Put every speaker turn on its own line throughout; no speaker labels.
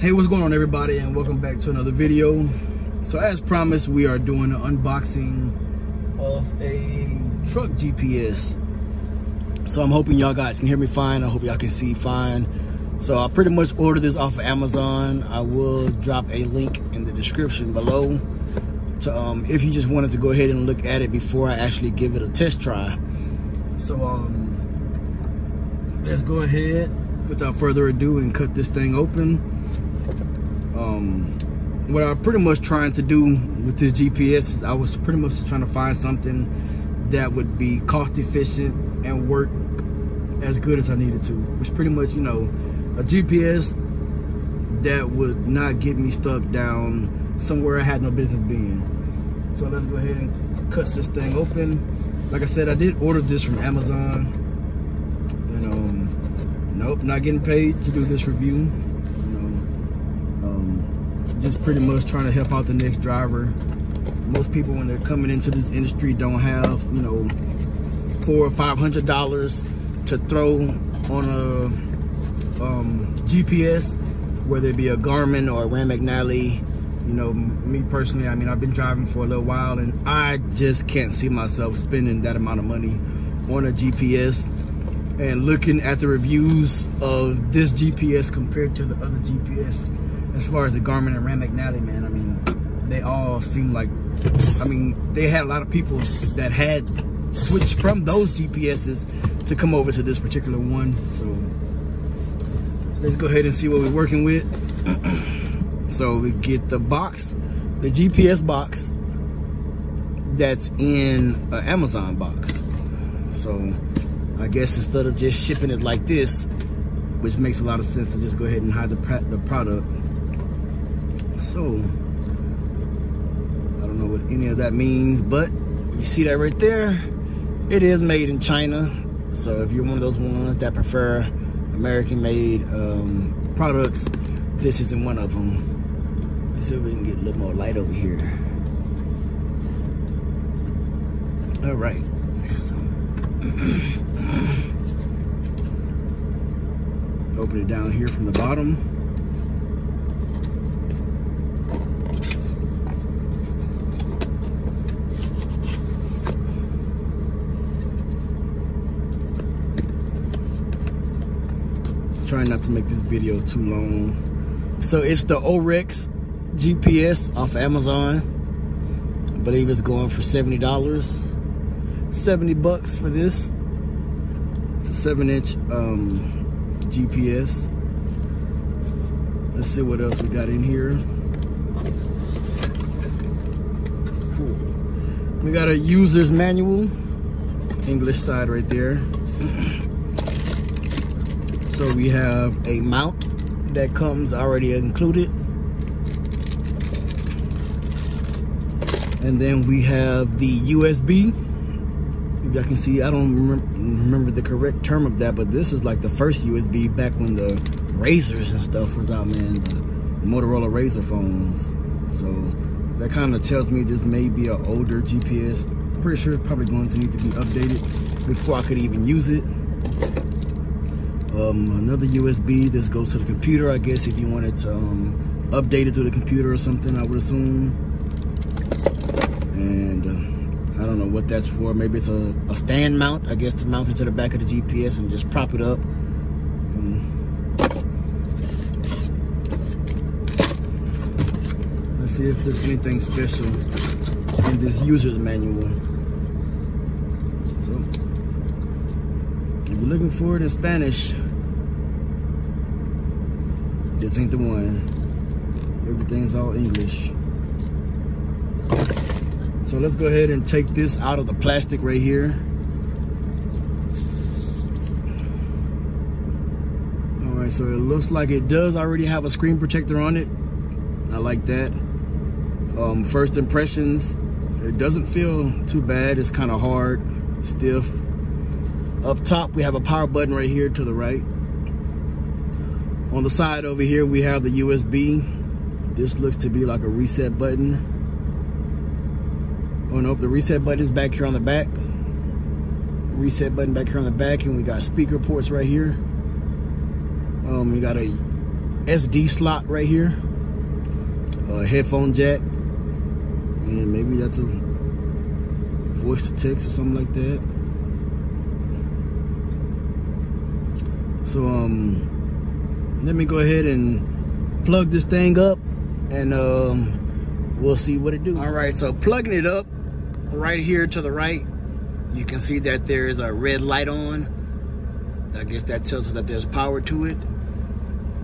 Hey, what's going on everybody and welcome back to another video. So as promised, we are doing an unboxing of a truck GPS. So I'm hoping y'all guys can hear me fine. I hope y'all can see fine. So I pretty much ordered this off of Amazon. I will drop a link in the description below to um, if you just wanted to go ahead and look at it before I actually give it a test try. So um, let's go ahead without further ado and cut this thing open. Um, what I'm pretty much trying to do with this GPS is I was pretty much trying to find something that would be cost efficient and work as good as I needed to, which pretty much, you know, a GPS that would not get me stuck down somewhere I had no business being. So let's go ahead and cut this thing open. Like I said, I did order this from Amazon. And um, nope, not getting paid to do this review. Just pretty much trying to help out the next driver. Most people when they're coming into this industry don't have, you know, four or five hundred dollars to throw on a um, GPS, whether it be a Garmin or a Rand McNally. You know, me personally, I mean, I've been driving for a little while and I just can't see myself spending that amount of money on a GPS. And looking at the reviews of this GPS compared to the other GPS, as far as the Garmin and Rand McNally, man, I mean, they all seem like, I mean, they had a lot of people that had switched from those GPSs to come over to this particular one. So let's go ahead and see what we're working with. so we get the box, the GPS box that's in an Amazon box. So I guess instead of just shipping it like this, which makes a lot of sense to just go ahead and hide the, the product. So I don't know what any of that means, but you see that right there? It is made in China. So if you're one of those ones that prefer American-made um, products. This isn't one of them. Let's see if we can get a little more light over here. All right. Open it down here from the bottom. Trying not to make this video too long. So it's the OHREX GPS off Amazon. I believe it's going for $70. 70 bucks for this. It's a seven inch um, GPS. Let's see what else we got in here. Cool. We got a user's manual. English side right there. So we have a mount that comes already included. And then we have the USB. If y'all can see, I don't remember the correct term of that, but this is like the first USB back when the RAZRs and stuff was out, man. The Motorola RAZR phones. So that kind of tells me this may be an older GPS. Pretty sure it's probably going to need to be updated before I could even use it um, another USB. This goes to the computer, I guess, if you wanted to um, update it to the computer or something, I would assume. And uh, I don't know what that's for. Maybe it's a, a, stand mount, I guess, to mount it to the back of the GPS and just prop it up. Let's see if there's anything special in this user's manual. So, if you're looking for it in Spanish, this ain't the one. Everything's all English. So let's go ahead and take this out of the plastic right here. All right, so it looks like it does already have a screen protector on it. I like that. Um, first impressions, it doesn't feel too bad. It's kind of hard, stiff. Up top, we have a power button right here to the right. On the side over here, we have the USB. This looks to be like a reset button. Oh nope, the reset button is back here on the back. Reset button back here on the back, and we got speaker ports right here. Um, we got a SD slot right here, a headphone jack, and maybe that's a voice to text or something like that. So um, let me go ahead and plug this thing up, and um, we'll see what it do. All right, so plugging it up right here to the right, you can see that there is a red light on. I guess that tells us that there's power to it.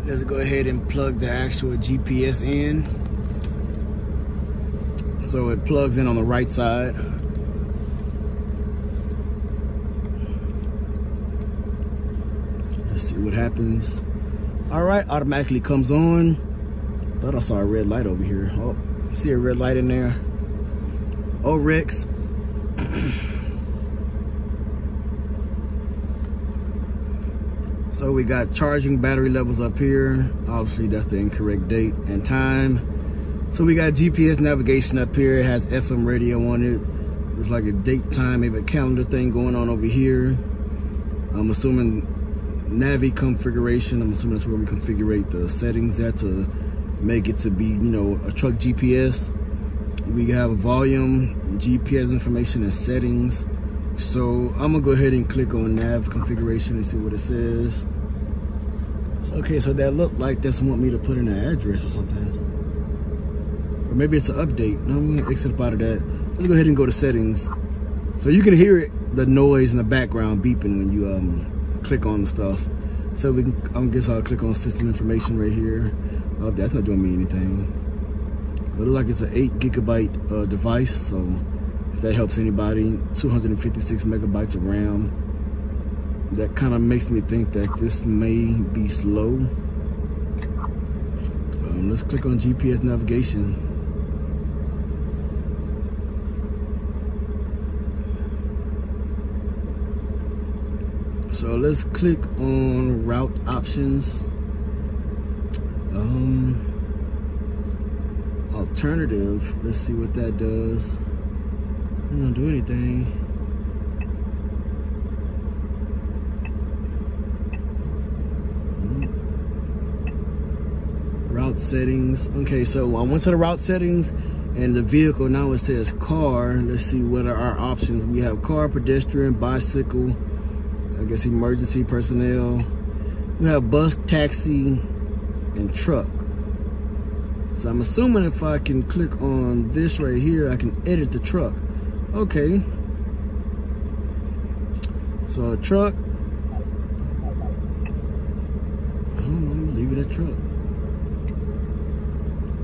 Let's go ahead and plug the actual GPS in. So it plugs in on the right side. Let's see what happens. All right, automatically comes on. Thought I saw a red light over here. Oh, see a red light in there. Oh, Rex. So we got charging battery levels up here. Obviously that's the incorrect date and time. So we got GPS navigation up here. It has FM radio on it. There's like a date time, maybe a calendar thing going on over here. I'm assuming Navi configuration. I'm assuming that's where we configure the settings at to make it to be, you know, a truck GPS. We have a volume, GPS information and settings. So I'm gonna go ahead and click on nav configuration and see what it says. So, okay, so that looked like that's want me to put in an address or something. Or maybe it's an update. No, I'm gonna exit out of that. Let's go ahead and go to settings. So you can hear it, the noise in the background beeping when you um, click on the stuff. So we can, I guess I'll click on system information right here. Oh, that's not doing me anything. It looks like it's an eight gigabyte uh, device, so if that helps anybody 256 megabytes of ram that kind of makes me think that this may be slow um, let's click on GPS navigation so let's click on route options um alternative let's see what that does I don't do anything. Route settings. Okay, so I went to the route settings and the vehicle now it says car. Let's see what are our options. We have car, pedestrian, bicycle, I guess emergency personnel. We have bus, taxi, and truck. So I'm assuming if I can click on this right here, I can edit the truck. Okay. So a truck. I'm gonna leave it a truck.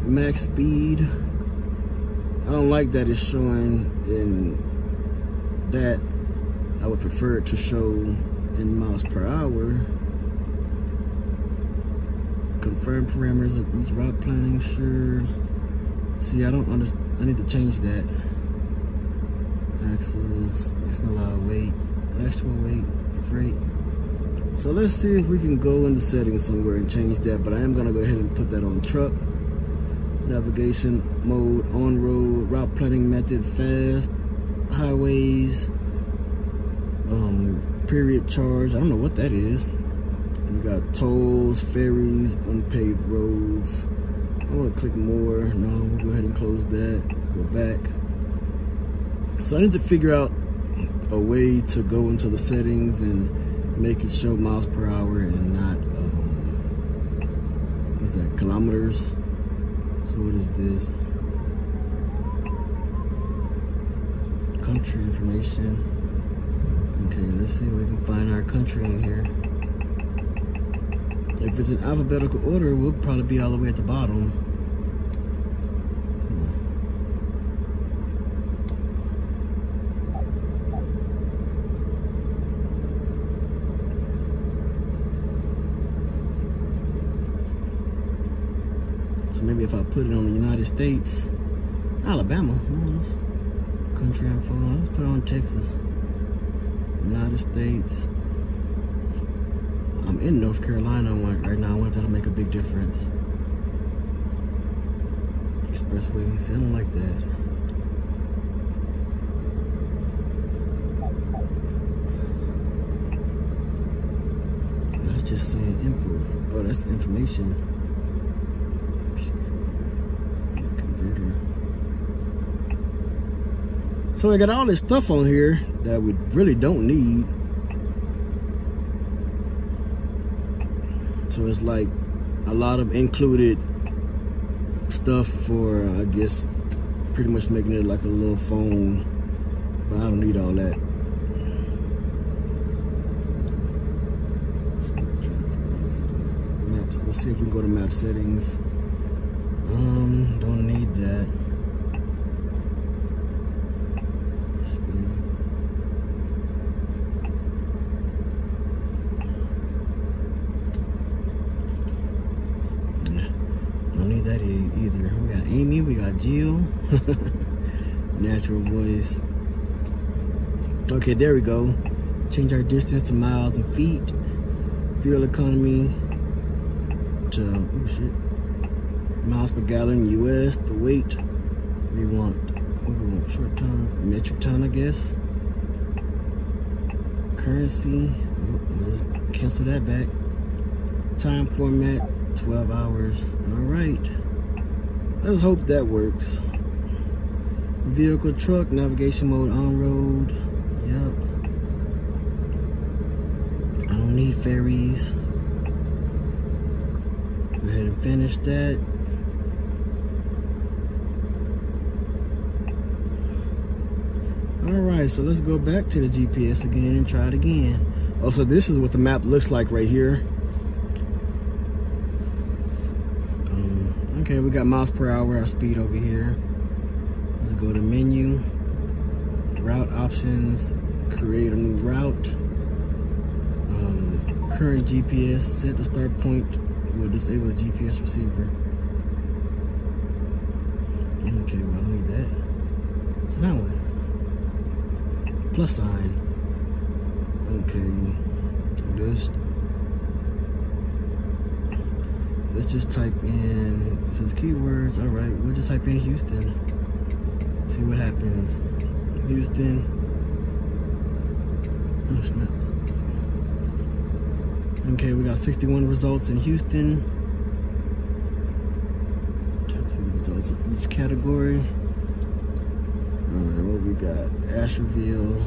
Max speed. I don't like that it's showing in that. I would prefer it to show in miles per hour. Confirm parameters of each route planning, sure. See, I don't understand. I need to change that axles, maximum allowed weight, actual weight, freight. So let's see if we can go in the settings somewhere and change that, but I am gonna go ahead and put that on truck. Navigation mode, on road, route planning method, fast, highways, um, period charge. I don't know what that is. We got tolls, ferries, unpaved roads. I want to click more. No, we'll go ahead and close that. Go back. So I need to figure out a way to go into the settings and make it show miles per hour and not, um, what's that, kilometers. So what is this? Country information. Okay, let's see if we can find our country in here. If it's in alphabetical order, we'll probably be all the way at the bottom. So maybe if I put it on the United States, Alabama, no, country info, let's put it on Texas, United States. I'm in North Carolina right now. I wonder if that'll make a big difference. Expressway, don't like that. That's just saying info. Oh, that's information. So I got all this stuff on here that we really don't need. So it's like a lot of included stuff for, uh, I guess, pretty much making it like a little phone. But I don't need all that. Maps. Let's see if we can go to map settings. Um, don't need that. Don't need that either. We got Amy, we got Jill. Natural voice. Okay, there we go. Change our distance to miles and feet. Fuel economy to, oh shit. Miles per gallon US. The weight. We want, what do we want? Short ton, metric ton, I guess. Currency. Cancel that back. Time format. 12 hours. All right. Let's hope that works. Vehicle truck, navigation mode on road. Yep. I don't need ferries. Go ahead and finish that. Alright, so let's go back to the GPS again and try it again. Also, this is what the map looks like right here. Okay, we got miles per hour, our speed over here. Let's go to menu, route options, create a new route. Um, current GPS, set the start point, we'll disable the GPS receiver. Okay, well, I need that. So now what? Plus sign. Okay, this let's just type in says keywords. All right we'll just type in houston. See what happens. Houston. Oh snaps. Okay we got 61 results in houston. Type the results of each category all right what we got asheville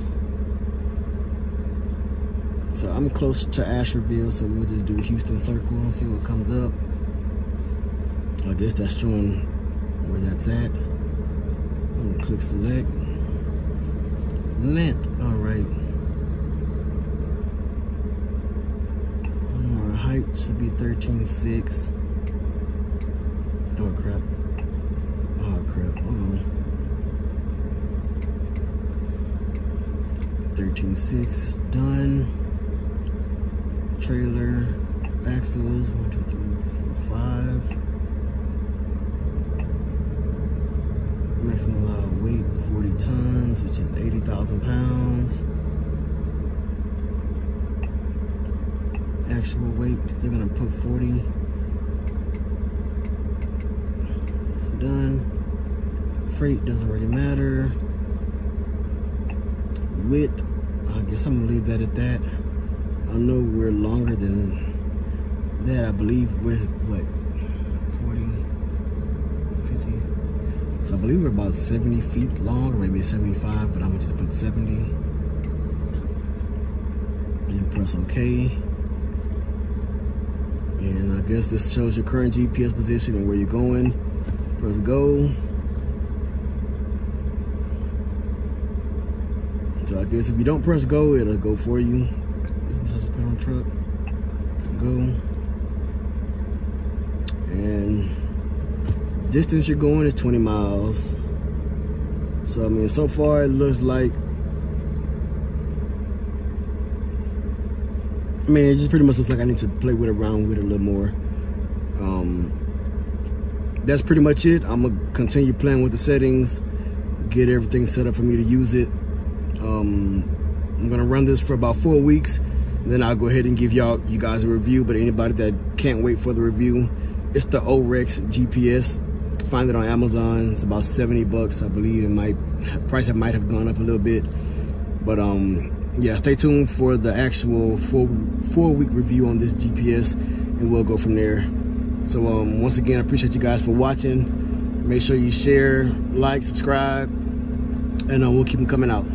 so I'm close to Asheville, so we'll just do Houston Circle and see what comes up. I guess that's showing where that's at. I'm gonna click select. Length, all right. Our height should be 13.6. Oh crap. Oh crap, hold on. 13.6 is done. Trailer, axles, one, two, three, four, five. maximum allowed weight 40 tons, which is 80,000 pounds. Actual weight, still gonna put 40. Done. Freight doesn't really matter. Width, I guess I'm gonna leave that at that. I know we're longer than that, I believe. we're, What? 40, 50? So I believe we're about 70 feet long, or maybe 75, but I'm gonna just put 70. And press OK. And I guess this shows your current GPS position and where you're going. Press go. So I guess if you don't press go, it'll go for you. Just put on truck. Go. And distance you're going is 20 miles. So, I mean, so far it looks like, I mean, it just pretty much looks like I need to play with around with it a little more. Um, that's pretty much it. I'm gonna continue playing with the settings, get everything set up for me to use it. Um, I'm gonna run this for about four weeks. Then I'll go ahead and give y'all you guys a review. But anybody that can't wait for the review, it's the OHREX GPS find it on Amazon. It's about 70 bucks, I believe. It might price might have gone up a little bit, but um, yeah. Stay tuned for the actual four four week review on this GPS, and we'll go from there. So um, once again, I appreciate you guys for watching. Make sure you share, like, subscribe,
and uh, we'll keep them coming out.